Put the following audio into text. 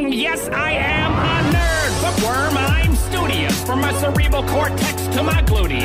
Mm, yes, I am a nerd, but worm, I'm studious. From my cerebral cortex to my gluteus.